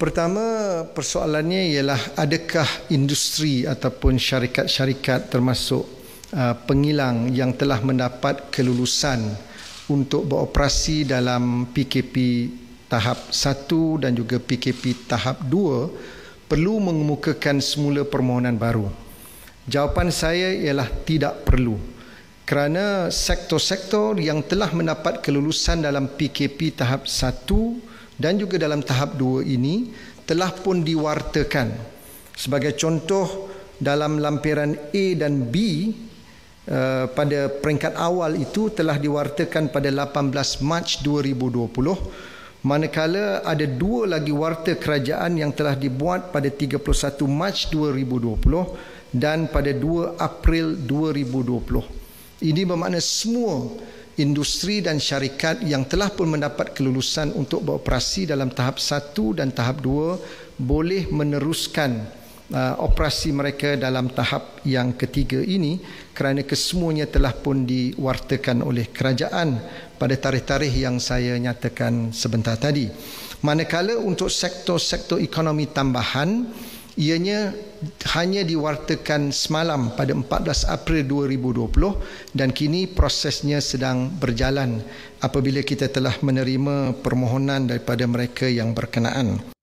Pertama persoalannya ialah adakah industri ataupun syarikat-syarikat termasuk uh, pengilang yang telah mendapat kelulusan untuk beroperasi dalam PKP tahap 1 dan juga PKP tahap 2 perlu mengemukakan semula permohonan baru. Jawapan saya ialah tidak perlu. Kerana sektor-sektor yang telah mendapat kelulusan dalam PKP tahap 1 dan juga dalam tahap dua ini telah pun diwartakan. Sebagai contoh dalam lampiran A dan B uh, pada peringkat awal itu telah diwartakan pada 18 Mac 2020 manakala ada dua lagi warta kerajaan yang telah dibuat pada 31 Mac 2020 dan pada 2 April 2020. Ini bermakna semua industri dan syarikat yang telah pun mendapat kelulusan untuk beroperasi dalam tahap 1 dan tahap 2 boleh meneruskan uh, operasi mereka dalam tahap yang ketiga ini kerana kesemuanya telah pun diwartakan oleh kerajaan pada tarikh-tarikh yang saya nyatakan sebentar tadi. Manakala untuk sektor-sektor ekonomi tambahan ianya hanya diwartakan semalam pada 14 April 2020 dan kini prosesnya sedang berjalan apabila kita telah menerima permohonan daripada mereka yang berkenaan.